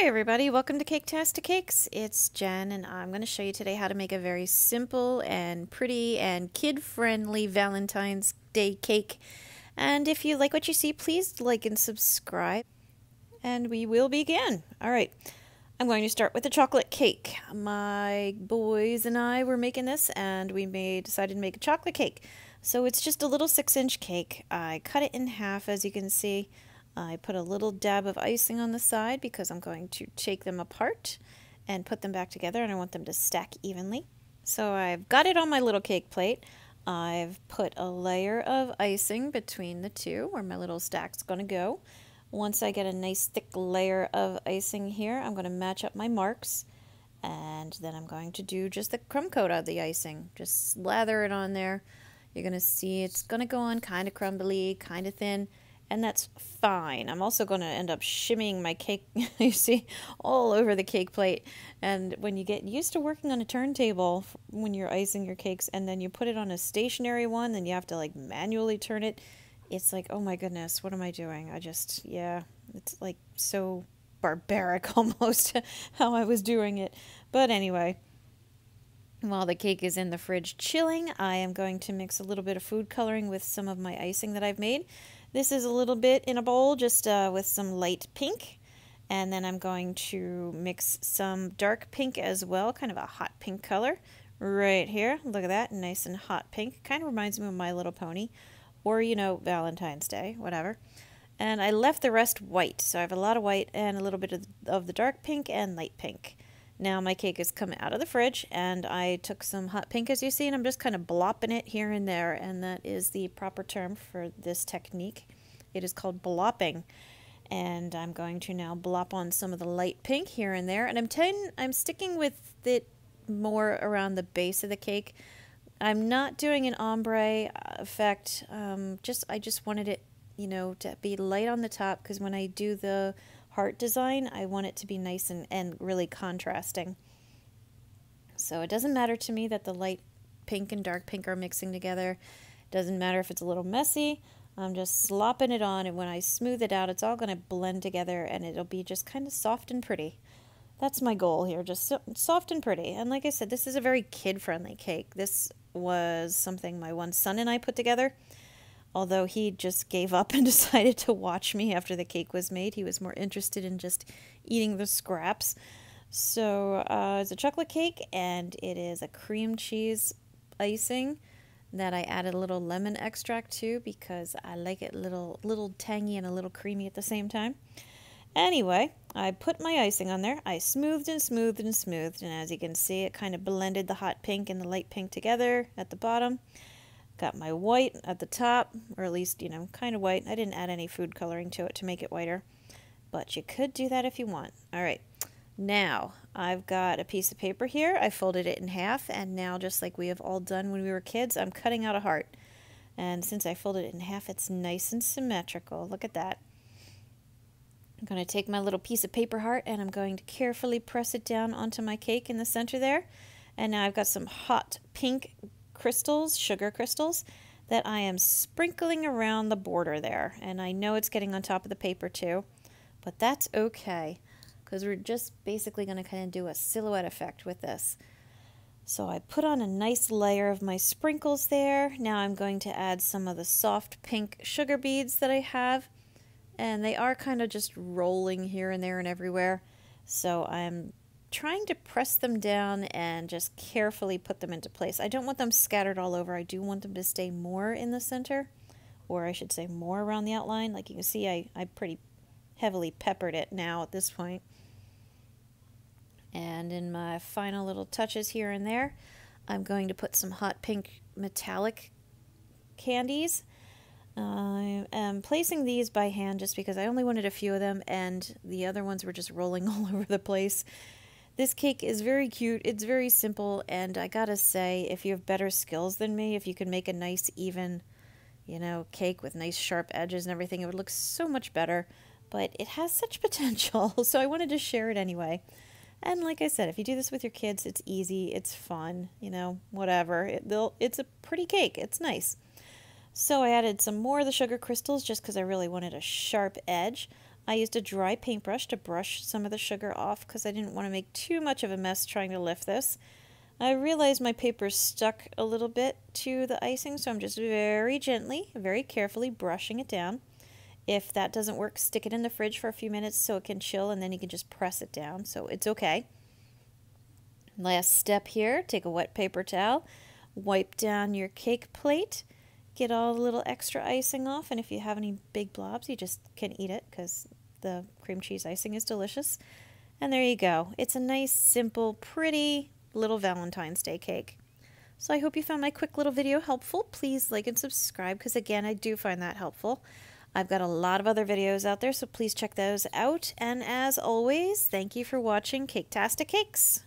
Hi everybody, welcome to Caketastic Cakes. It's Jen and I'm going to show you today how to make a very simple and pretty and kid-friendly Valentine's Day cake. And if you like what you see, please like and subscribe. And we will begin. Alright, I'm going to start with the chocolate cake. My boys and I were making this and we made decided to make a chocolate cake. So it's just a little six inch cake. I cut it in half as you can see. I put a little dab of icing on the side because I'm going to take them apart and put them back together and I want them to stack evenly. So I've got it on my little cake plate. I've put a layer of icing between the two where my little stack's going to go. Once I get a nice thick layer of icing here, I'm going to match up my marks and then I'm going to do just the crumb coat of the icing. Just slather it on there. You're going to see it's going to go on kind of crumbly, kind of thin and that's fine. I'm also going to end up shimmying my cake, you see, all over the cake plate. And when you get used to working on a turntable when you're icing your cakes and then you put it on a stationary one, then you have to like manually turn it, it's like, oh my goodness, what am I doing? I just, yeah, it's like so barbaric almost how I was doing it. But anyway, while the cake is in the fridge chilling, I am going to mix a little bit of food coloring with some of my icing that I've made. This is a little bit in a bowl just uh, with some light pink. And then I'm going to mix some dark pink as well, kind of a hot pink color right here. Look at that, nice and hot pink. Kind of reminds me of My Little Pony or, you know, Valentine's Day, whatever. And I left the rest white, so I have a lot of white and a little bit of, of the dark pink and light pink. Now my cake is coming out of the fridge and I took some hot pink as you see and I'm just kind of blopping it here and there and that is the proper term for this technique. It is called blopping and I'm going to now blop on some of the light pink here and there and I'm ten I'm sticking with it more around the base of the cake. I'm not doing an ombre effect. Um, just I just wanted it, you know, to be light on the top because when I do the heart design, I want it to be nice and, and really contrasting. So it doesn't matter to me that the light pink and dark pink are mixing together. Doesn't matter if it's a little messy. I'm just slopping it on, and when I smooth it out, it's all going to blend together, and it'll be just kind of soft and pretty. That's my goal here, just soft and pretty. And like I said, this is a very kid-friendly cake. This was something my one son and I put together although he just gave up and decided to watch me after the cake was made. He was more interested in just eating the scraps. So uh, it's a chocolate cake and it is a cream cheese icing that I added a little lemon extract to because I like it little little tangy and a little creamy at the same time. Anyway, I put my icing on there. I smoothed and smoothed and smoothed, and as you can see, it kind of blended the hot pink and the light pink together at the bottom. Got my white at the top, or at least, you know, kind of white. I didn't add any food coloring to it to make it whiter, but you could do that if you want. All right, now I've got a piece of paper here. I folded it in half, and now just like we have all done when we were kids, I'm cutting out a heart. And since I folded it in half, it's nice and symmetrical. Look at that. I'm going to take my little piece of paper heart and I'm going to carefully press it down onto my cake in the center there. And now I've got some hot pink crystals, sugar crystals, that I am sprinkling around the border there. And I know it's getting on top of the paper too, but that's okay because we're just basically going to kind of do a silhouette effect with this. So I put on a nice layer of my sprinkles there. Now I'm going to add some of the soft pink sugar beads that I have. And they are kind of just rolling here and there and everywhere. So I'm trying to press them down and just carefully put them into place. I don't want them scattered all over. I do want them to stay more in the center, or I should say more around the outline. Like you can see, I, I pretty heavily peppered it now at this point. And in my final little touches here and there, I'm going to put some hot pink metallic candies. I am placing these by hand just because I only wanted a few of them and the other ones were just rolling all over the place. This cake is very cute, it's very simple, and I gotta say, if you have better skills than me, if you can make a nice, even, you know, cake with nice sharp edges and everything, it would look so much better. But it has such potential, so I wanted to share it anyway. And like I said, if you do this with your kids, it's easy, it's fun, you know, whatever. It'll—it's a pretty cake, it's nice. So I added some more of the sugar crystals just because I really wanted a sharp edge. I used a dry paintbrush to brush some of the sugar off because I didn't want to make too much of a mess trying to lift this. I realized my paper stuck a little bit to the icing, so I'm just very gently, very carefully brushing it down. If that doesn't work, stick it in the fridge for a few minutes so it can chill and then you can just press it down, so it's okay. Last step here, take a wet paper towel, wipe down your cake plate, get all the little extra icing off, and if you have any big blobs, you just can eat it because the cream cheese icing is delicious. And there you go. It's a nice, simple, pretty little Valentine's Day cake. So I hope you found my quick little video helpful. Please like and subscribe because again, I do find that helpful. I've got a lot of other videos out there, so please check those out. And as always, thank you for watching Caketastic Cakes.